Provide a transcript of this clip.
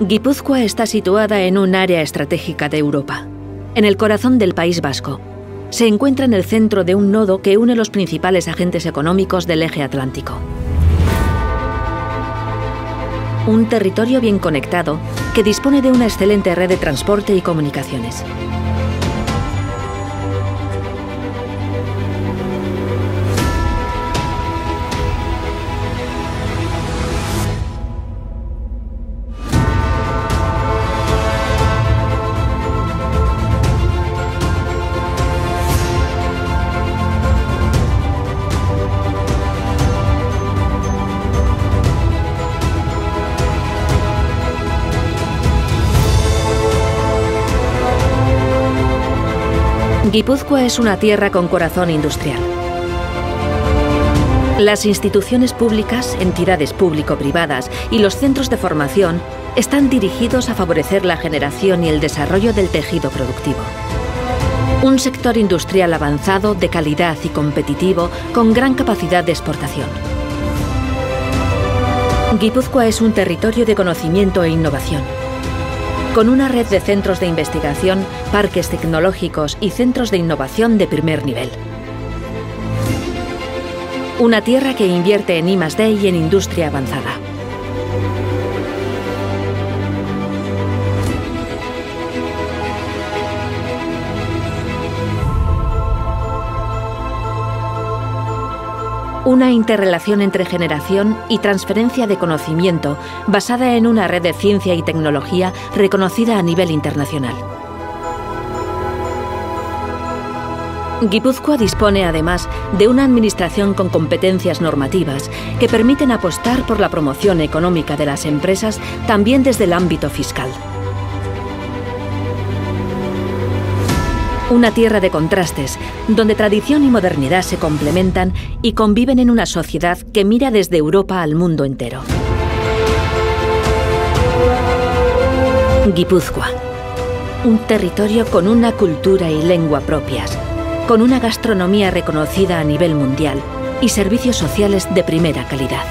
Guipúzcoa está situada en un área estratégica de Europa, en el corazón del País Vasco. Se encuentra en el centro de un nodo que une los principales agentes económicos del eje atlántico. Un territorio bien conectado que dispone de una excelente red de transporte y comunicaciones. Guipúzcoa es una tierra con corazón industrial. Las instituciones públicas, entidades público-privadas y los centros de formación están dirigidos a favorecer la generación y el desarrollo del tejido productivo. Un sector industrial avanzado, de calidad y competitivo, con gran capacidad de exportación. Guipúzcoa es un territorio de conocimiento e innovación con una red de centros de investigación, parques tecnológicos y centros de innovación de primer nivel. Una tierra que invierte en I+D y en industria avanzada. Una interrelación entre generación y transferencia de conocimiento basada en una red de ciencia y tecnología reconocida a nivel internacional. Guipúzcoa dispone además de una administración con competencias normativas que permiten apostar por la promoción económica de las empresas también desde el ámbito fiscal. Una tierra de contrastes, donde tradición y modernidad se complementan y conviven en una sociedad que mira desde Europa al mundo entero. Guipúzcoa. Un territorio con una cultura y lengua propias, con una gastronomía reconocida a nivel mundial y servicios sociales de primera calidad.